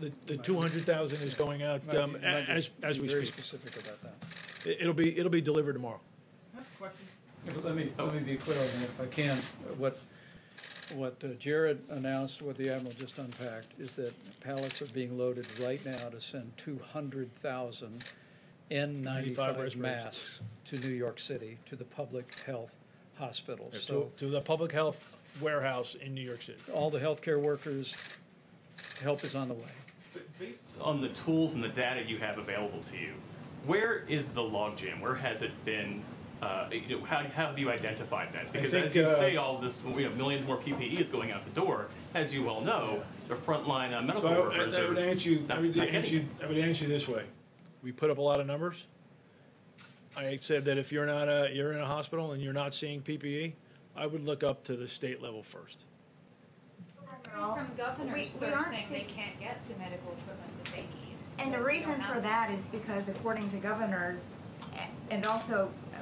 The, the two hundred thousand is going out, Might um, be- a- might as, just as be we Very speak. specific about that. It- It'll be, it'll be delivered tomorrow. Let me, let me be clear on that if I can. What, what uh, Jared announced, what the Admiral just unpacked, is that pallets are being loaded right now to send two hundred thousand N ninety-five respirators. masks to New York City, to the public health hospitals. To, So to the public health warehouse in New York City. all the healthcare workers, help is on the way. But Based on the tools and the data you have available to you, where is the logjam? Where has it been? Uh, you know, how, how have you identified that? Because think, as you uh, say, all this, you know, millions more PPE is going out the door. As you well know, the frontline uh, medical So I- workers I would are answer you, I would not answer you. I would answer you this way. We put up a lot of numbers. I said that if you're not a, you're in a hospital and you're not seeing PPE, I would look up to the state level first. Some governors we sort of aren't saying they can't get the medical equipment that they need. And the reason for have that is because according to governors, and also uh,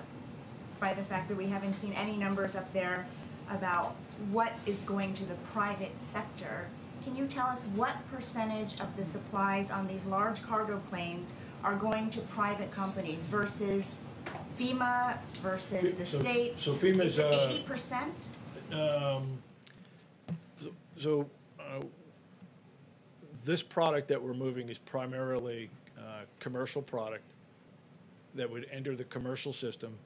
by the fact that we haven't seen any numbers up there about what is going to the private sector, can you tell us what percentage of the supplies on these large cargo planes are going to private companies versus FEMA versus the So- states? so FEMA's, Is uh, eighty percent? Um, so- So, uh, this product that we're moving is primarily, uh, commercial product that would enter the commercial system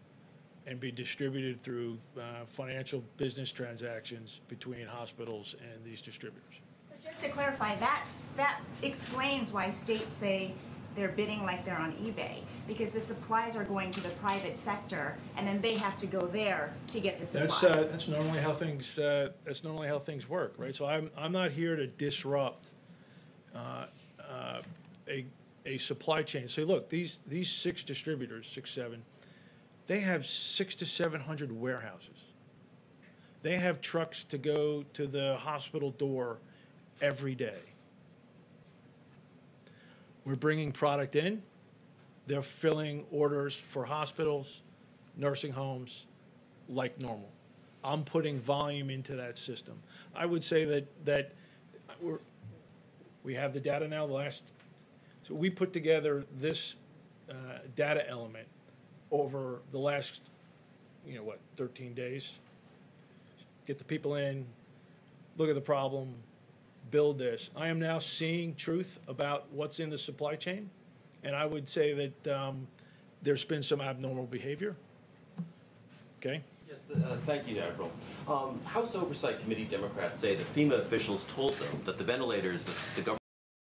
and be distributed through, uh, financial business transactions between hospitals and these distributors. So Just to clarify, that's, that explains why states say they're bidding like they're on eBay, because the supplies are going to the private sector, and then they have to go there to get the supplies. That's, uh, that's normally how things, uh, that's normally how things work, right? So I'm, I'm not here to disrupt, uh, uh, a, a supply chain. So look, these, these six distributors, six, seven, they have six to seven hundred warehouses. They have trucks to go to the hospital door every day. We're bringing product in, they're filling orders for hospitals, nursing homes, like normal. I'm putting volume into that system. I would say that, that we're, we have the data now, the last, so we put together this, uh, data element over the last, you know, what, thirteen days? Get the people in, look at the problem, build this. I am now seeing truth about what's in the supply chain, and I would say that, um, there's been some abnormal behavior. Okay? Yes, the- uh, thank you, Admiral. Um, House Oversight Committee Democrats say that FEMA officials told them that the ventilators that the government